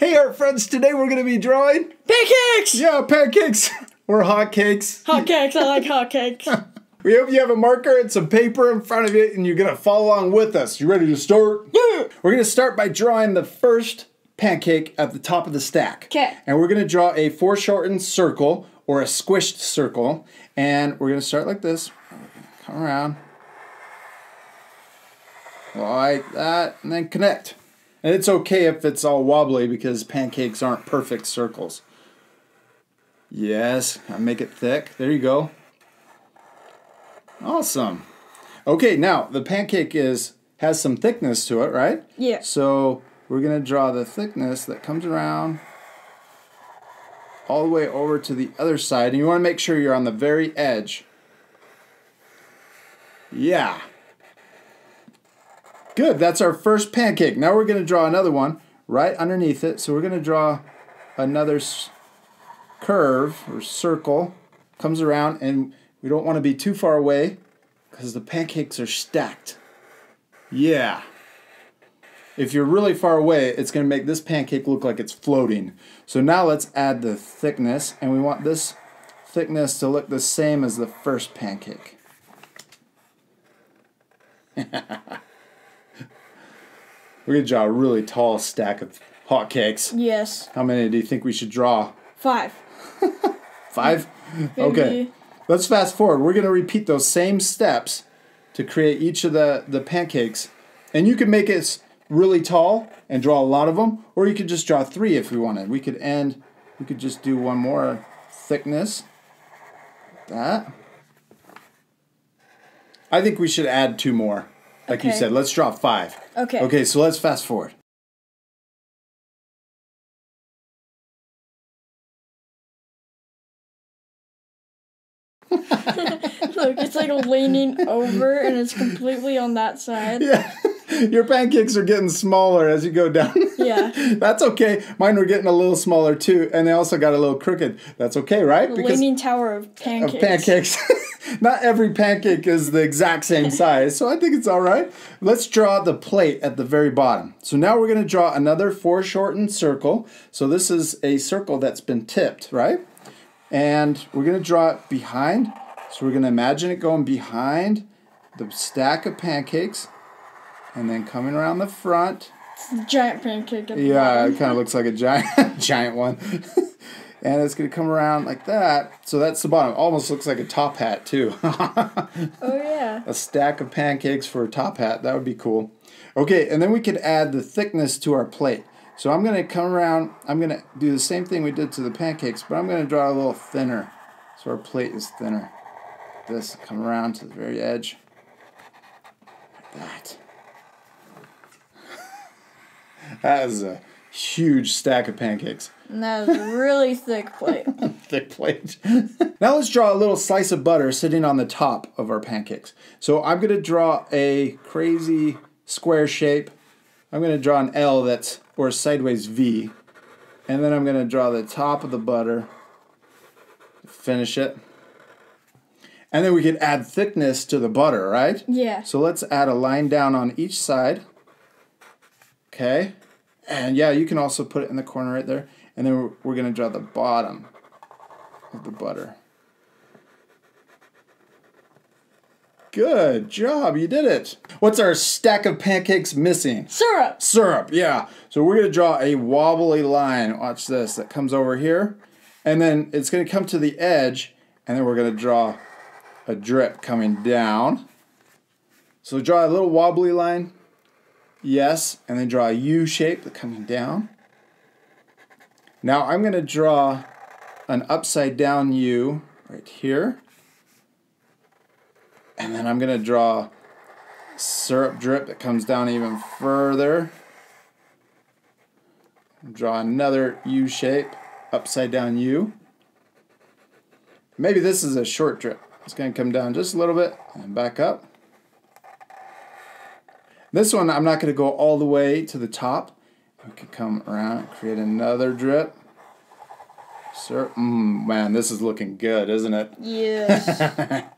Hey, our friends, today we're going to be drawing. Pancakes! Yeah, pancakes or hot cakes. Hotcakes, I like hotcakes. We hope you have a marker and some paper in front of you and you're going to follow along with us. You ready to start? Yeah. We're going to start by drawing the first pancake at the top of the stack. 'Kay. And we're going to draw a foreshortened circle or a squished circle. And we're going to start like this. Come around. Like that. And then connect. And it's okay if it's all wobbly because pancakes aren't perfect circles. Yes, I make it thick. There you go. Awesome. Okay, now the pancake is has some thickness to it, right? Yeah. So we're gonna draw the thickness that comes around all the way over to the other side, and you want to make sure you're on the very edge. Yeah. Good. That's our first pancake. Now we're gonna draw another one right underneath it. So we're gonna draw another curve or circle comes around and we don't want to be too far away because the pancakes are stacked. Yeah. If you're really far away, it's going to make this pancake look like it's floating. So now let's add the thickness and we want this thickness to look the same as the first pancake. We're to draw a really tall stack of hotcakes. Yes. How many do you think we should draw? Five. Five? Okay. Let's fast forward. We're going to repeat those same steps to create each of the, the pancakes. And you can make it really tall and draw a lot of them, or you could just draw three if we wanted. We could end, we could just do one more thickness. That. I think we should add two more. Like you said, let's draw five. Okay. Okay, so let's fast forward. Look, it's like leaning over and it's completely on that side. Yeah. Your pancakes are getting smaller as you go down. Yeah. That's okay. Mine were getting a little smaller too, and they also got a little crooked. That's okay, right? The leaning tower of pancakes. of pancakes. Not every pancake is the exact same size, so I think it's all right. Let's draw the plate at the very bottom. So now we're going to draw another foreshortened circle. So this is a circle that's been tipped, right? And we're going to draw it behind. So we're going to imagine it going behind the stack of pancakes and then coming around the front. It's a Giant pancake Yeah, it kind of looks like a giant, giant one. and it's gonna come around like that. So that's the bottom. Almost looks like a top hat too. Oh yeah. a stack of pancakes for a top hat. That would be cool. Okay, and then we could add the thickness to our plate. So I'm gonna come around. I'm gonna do the same thing we did to the pancakes, but I'm gonna draw a little thinner, so our plate is thinner. This come around to the very edge. Like that. That is a huge stack of pancakes. And that is a really thick plate. thick plate. now let's draw a little slice of butter sitting on the top of our pancakes. So I'm going to draw a crazy square shape. I'm going to draw an L that's or a sideways V. And then I'm going to draw the top of the butter. Finish it. And then we could add thickness to the butter, right? Yeah. So let's add a line down on each side. Okay. And yeah, you can also put it in the corner right there. And then we're, we're going to draw the bottom of the butter. Good job. You did it. What's our stack of pancakes missing? Syrup. Syrup, yeah. So we're going to draw a wobbly line. Watch this. That comes over here. And then it's going to come to the edge. And then we're going to draw a drip coming down. So draw a little wobbly line. Yes. And then draw a U shape that coming down. Now I'm going to draw an upside down U right here. And then I'm going to draw syrup drip that comes down even further. Draw another U shape, upside down U. Maybe this is a short drip. It's going to come down just a little bit and back up. This one, I'm not going to go all the way to the top. We can come around, create another drip. Sir, Mm, man, this is looking good, isn't it? Yes.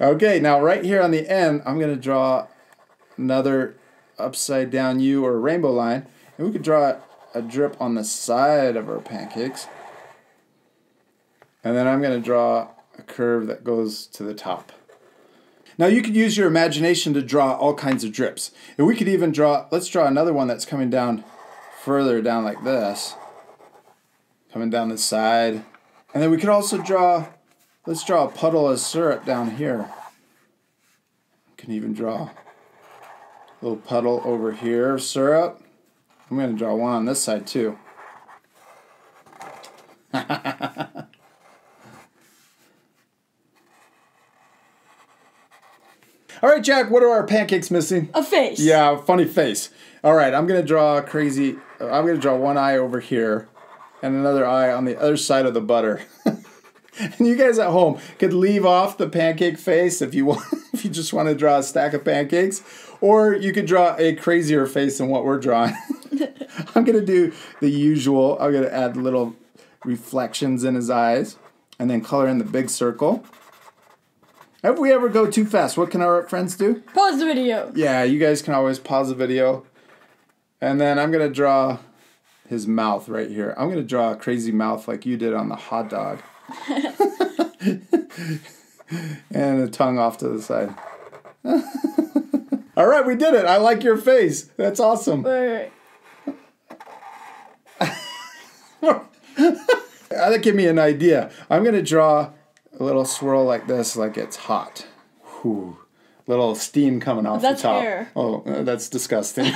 Okay, now right here on the end, I'm going to draw another upside down U or rainbow line. And we could draw a drip on the side of our pancakes. And then I'm going to draw a curve that goes to the top. Now you could use your imagination to draw all kinds of drips. And we could even draw, let's draw another one that's coming down further down like this. Coming down the side. And then we could also draw, let's draw a puddle of syrup down here. Can even draw a little puddle over here of syrup. I'm going to draw one on this side too. All right, Jack, what are our pancakes missing? A face. Yeah, funny face. All right, I'm going to draw a crazy, I'm going to draw one eye over here and another eye on the other side of the butter. and you guys at home could leave off the pancake face if you want, if you just want to draw a stack of pancakes, or you could draw a crazier face than what we're drawing. I'm going to do the usual. I'm going to add little reflections in his eyes and then color in the big circle. If we ever go too fast, what can our friends do? Pause the video. Yeah, you guys can always pause the video. And then I'm going to draw his mouth right here. I'm going to draw a crazy mouth like you did on the hot dog. and a tongue off to the side. All right, we did it. I like your face. That's awesome. Wait, wait, That gave me an idea. I'm going to draw a little swirl like this, like it's hot. Whew. Little steam coming off That's the top. air. Oh, uh, that's disgusting. All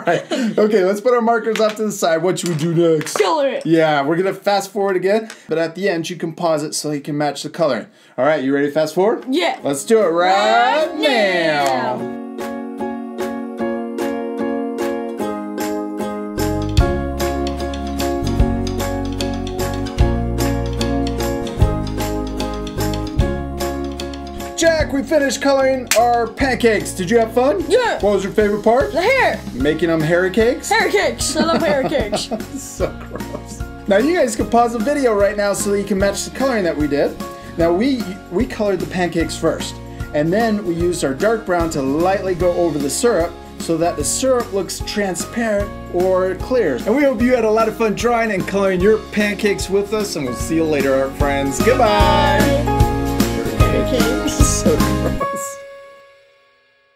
right. Okay, let's put our markers off to the side. What should we do next? Color it. Yeah, we're gonna fast forward again, but at the end you can pause it so you can match the coloring. All right, you ready to fast forward? Yeah. Let's do it right, Right now. now. Jack, we finished coloring our pancakes. Did you have fun? Yeah. What was your favorite part? The hair. Making them hairy cakes? Hair cakes. I love hair cakes. so gross. Now you guys can pause the video right now so that you can match the coloring that we did. Now we we colored the pancakes first, and then we used our dark brown to lightly go over the syrup so that the syrup looks transparent or clear. And we hope you had a lot of fun drawing and coloring your pancakes with us, and we'll see you later, our friends. Goodbye. Hair gross.